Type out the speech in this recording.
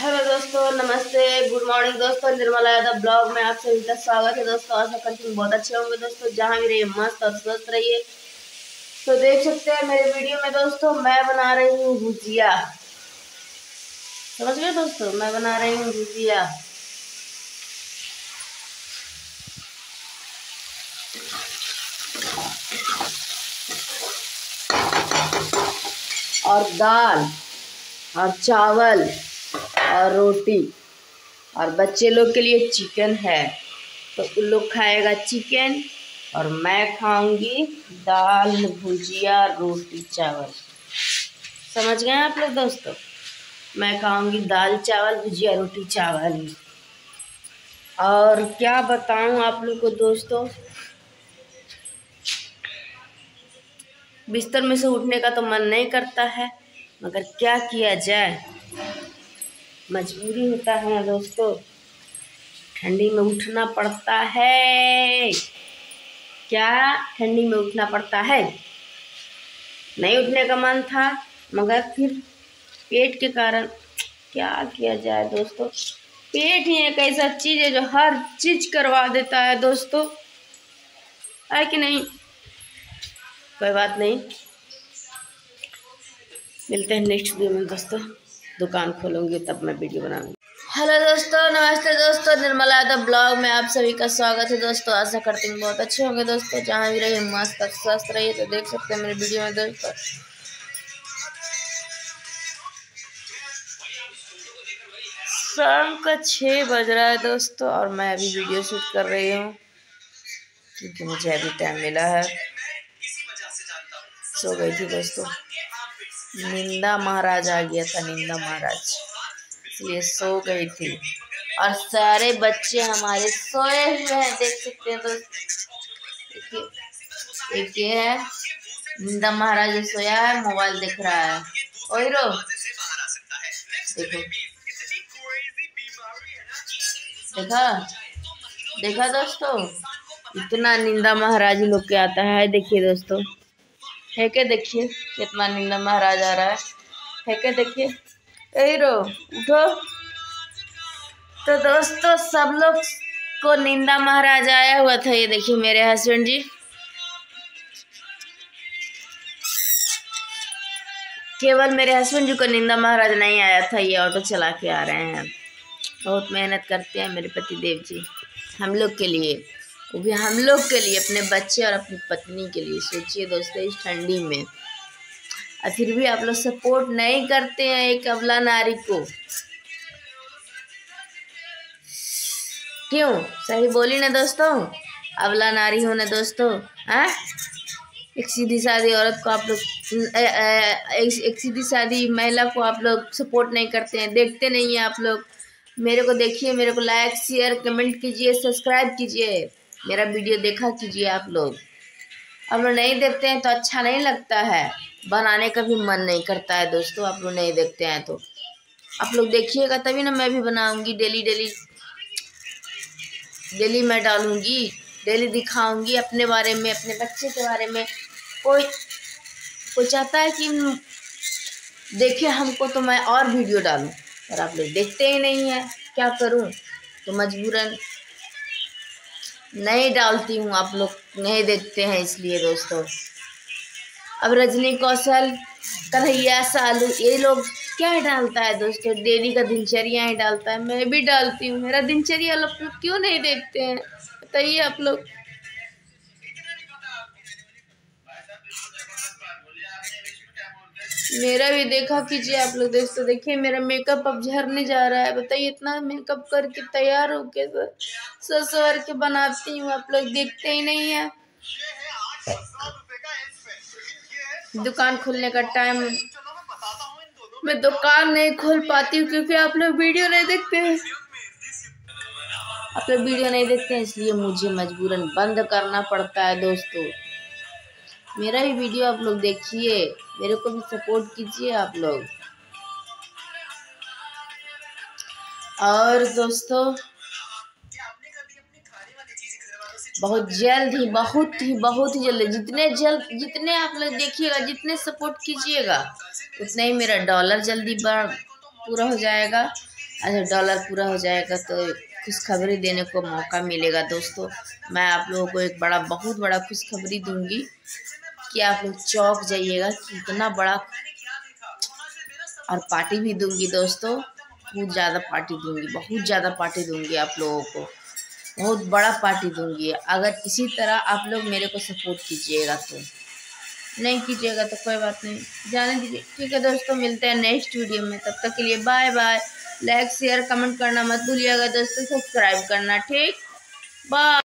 Hello दोस्तों, नमस्ते। Good morning दोस्तों, निर्मला यादव ब्लॉग में आप सभी का स्वागत है दोस्तों। आशा करती हूँ बहुत अच्छे होंगे दोस्तों, जहाँ भी रहिए, मस्त और स्वस्थ रहिए। तो देख सकते हैं मेरे वीडियो में दोस्तों, मैं बना रही हूँ भुजिया। समझ गए दोस्तों? मैं बना रही हूँ भुजिया। और दाल, और चावल। और रोटी। और बच्चे लोग के लिए चिकन है। तो उन लोग खाएगा चिकन और मैं खाऊँगी दाल, भुजिया, रोटी, चावल। समझ गए आप लोग दोस्तों? मैं खाऊँगी दाल, चावल, भुजिया, रोटी, चावल। और क्या बताऊँ आप लोग को दोस्तों? बिस्तर में से उठने का तो मन नहीं करता है, मगर क्या किया जाए? मजबूरी होता है दोस्तों। ठंडी में उठना पड़ता है। क्या ठंडी में उठना पड़ता है? नहीं उठने का मन था, मगर फिर पेट के कारण क्या किया जाए दोस्तों? पेट ही एक ऐसा चीज़ है जो हर चीज़ करवा देता है दोस्तों। है कि नहीं? कोई बात नहीं। मिलते हैं नेक्स्ट वीडियो में दोस्तों। दुकान खोलूँगी, तब मैं वीडियो बनाऊँगी। हेलो दोस्तों, नमस्ते दोस्तों, निर्मला यादव ब्लॉग में आप सभी का स्वागत है। दोस्तों, आशा करती हूँ बहुत अच्छे होंगे। दोस्तों, जहाँ भी रहिए, मस्त स्वस्थ रहिए तो देख सकते हैं मेरे वीडियो में दोस्तों। शाम का छः बज रहा है दोस्तों, और मैं अभी वीडियो शूट कर रही हूँ, क्योंकि मुझे अभी टाइम मिला है। सो गई थी दोस्तों। निंदा महाराज आ गया था, निंदा महाराज। इसलिए सो गई थी। और सारे बच्चे हमारे सोए हुए हैं, देख सकते हैं देखिए, एक ये है, निंदा महाराज सोया है, मोबाइल देख रहा है। ओए रो। देखो। देखा? देखा दोस्तों? इतना निंदा महाराज लोग के आता है। देखिए दोस्तों। है के देखिए, कितना निंदा महाराज आ रहा है। है के देखिए, ए रो, उठो। तो दोस्तों, सब लोग को निंदा महाराज आया हुआ था, ये देखिए मेरे हस्बैंड जी। केवल मेरे हस्बैंड जी को निंदा महाराज नहीं आया था, ये ऑटो चला के आ रहे हैं। बहुत मेहनत करते हैं मेरे पति देव जी, हम लोग के लिए। वो भी हम लोग के लिए, अपने बच्चे और अपनी पत्नी के लिए। सोचिए दोस्तों, इस ठंडी में। और फिर भी आप लोग सपोर्ट नहीं करते हैं एक अबला नारी को। क्यों? सही बोली ना दोस्तों? अबला नारी हो ना दोस्तों हाँ? एक सीधी सादी औरत को आप लोग एक सीधी सादी महिला को आप लोग सपोर्ट नहीं करते हैं। देखते नहीं हैं आप लोग। मेरे को देखिए, मेरे को लाइक, शेयर, कमेंट कीजिए, सब्सक्राइब कीजिए। मेरा वीडियो देखा कीजिए आप लोग। आप लोग नहीं देखते हैं तो अच्छा नहीं लगता है। बनाने का भी मन नहीं करता है दोस्तों, आप लोग नहीं देखते हैं तो। आप लोग देखिएगा तभी ना मैं भी बनाऊँगी डेली डेली। डेली मैं डालूँगी, डेली दिखाऊँगी अपने बारे में, अपने बच्चे के बारे में। कोई कोई चाहता है कि देखे हमको तो मैं और वीडियो डालूं, पर आप लोग देखते ही नहीं है। क्या करूँ? तो मजबूरन नहीं डालती हूँ, आप लोग नहीं देखते हैं इसलिए दोस्तों। अब रजनी कौशल, कन्हैया, सालू, ये लोग क्या डालता है दोस्तों? डेली का दिनचर्या ही डालता है, मैं भी डालती हूँ। मेरा दिनचर्या लोग क्यों नहीं देखते हैं? बताइए आप लोग। मेरा भी देखा कीजिए आप लोग दोस्तों देखिए, मेरा मेकअप अब झरने जा रहा है। बताइए, इतना मेकअप करके तैयार होके सर सवर के बनाती हूँ आप लोग, देखते ही नहीं है। दुकान खोलने का टाइम मैं दुकान नहीं खोल पाती हूँ क्योंकि आप लोग वीडियो नहीं देखते हैं। आप लोग वीडियो नहीं देखते हैं, इसलिए मुझे मजबूरन बंद करना पड़ता है दोस्तों। मेरा भी वीडियो आप लोग देखिए। मेरे को भी सपोर्ट कीजिए आप लोग। और दोस्तों, बहुत जल्द ही, बहुत ही बहुत ही जल्द, जितने जल्द, जितने आप लोग देखिएगा, जितने सपोर्ट कीजिएगा, उतने ही मेरा डॉलर जल्दी पूरा हो जाएगा। अच्छा डॉलर पूरा हो जाएगा तो खुशखबरी देने को मौका मिलेगा दोस्तों। मैं आप लोगों को एक बड़ा, बहुत बड़ा खुशखबरी दूँगी। कि आप लोग चौक जाइएगा कितना बड़ा और पार्टी भी दूँगी दोस्तों। बहुत ज़्यादा पार्टी दूँगी, बहुत ज़्यादा पार्टी दूँगी आप लोगों को। बहुत बड़ा पार्टी दूँगी। अगर इसी तरह आप लोग मेरे को सपोर्ट कीजिएगा तो। नहीं कीजिएगा तो कोई बात नहीं। जाने दीजिए। ठीक है दोस्तों, मिलते हैं नेक्स्ट वीडियो में। तब तक के लिए bye bye like share comment करना मत भूलिएगा दोस्तों। सब्सक्राइब करना, ठीक? बाय